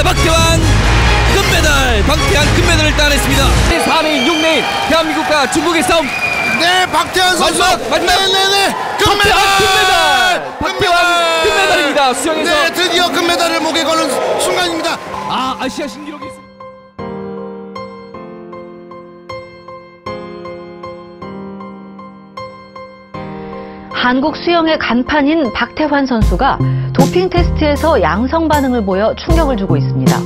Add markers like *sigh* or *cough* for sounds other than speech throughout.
우리나라 박태환 금메달 박태환 금메달을 따냈습니다. 3위 6레인 대한민국과 중국의 싸움. 네 박태환 선수. 마지막, 마지막. 네네네. 금메달! 금메달! 박태환 금메달입니다 수영에서. 네 드디어 금메달을 목에 걸는 순간입니다. 아 아시아 신기록이 있습니다. 한국 수영의 간판인 박태환 선수가 도핑 테스트에서 양성 반응을 보여 충격을 주고 있습니다.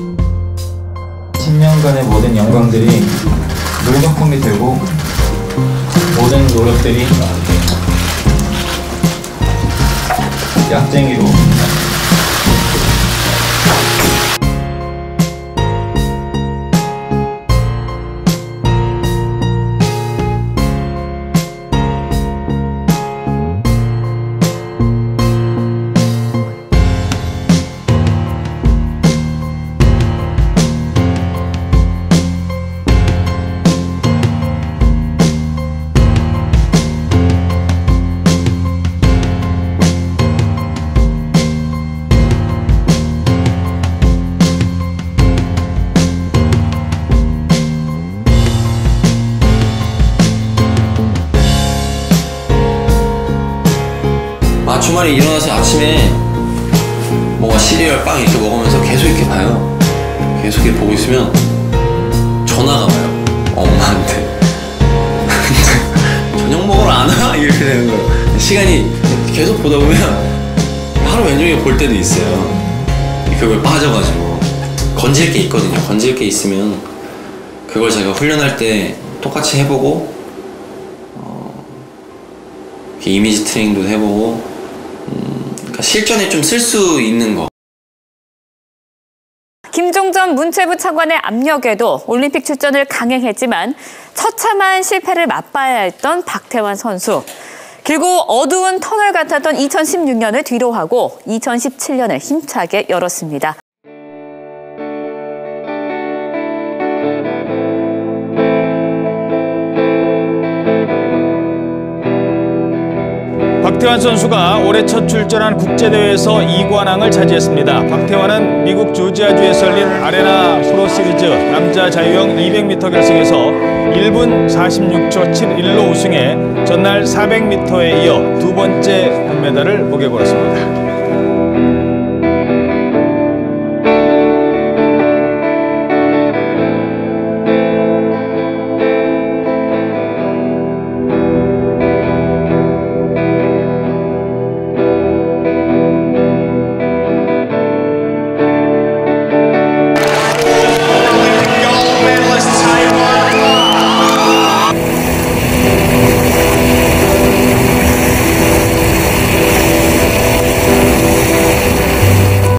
10년간의 모든 영광들이 물거품이 되고 모든 노력들이 약쟁이로 주말에 일어나서 아침에 뭔가 시리얼 빵 이렇게 먹으면서 계속 이렇게 봐요. 계속 이렇게 보고 있으면 전화가 와요. 엄마한테. *laughs* 저녁 먹으러 안 와? 이렇게 되는 거예요. 시간이 계속 보다 보면 하루 왼종일 볼 때도 있어요. 그걸 빠져가지고 건질 게 있거든요. 건질 게 있으면 그걸 제가 훈련할 때 똑같이 해보고 어, 이미지 트레이닝도 해보고 그러니까 실전에 좀 쓸 수 있는 거. 김종전 문체부 차관의 압력에도 올림픽 출전을 강행했지만 처참한 실패를 맛봐야 했던 박태환 선수. 길고 어두운 터널 같았던 2016년을 뒤로하고 2017년을 힘차게 열었습니다. 박태환 선수가 올해 첫 출전한 국제대회에서 2관왕을 차지했습니다. 박태환은 미국 조지아주에서 열린 아레나 프로시리즈 남자 자유형 200m 결승에서 1분 46초 71로 우승해 전날 400m에 이어 두 번째 금메달을 목에 걸었습니다.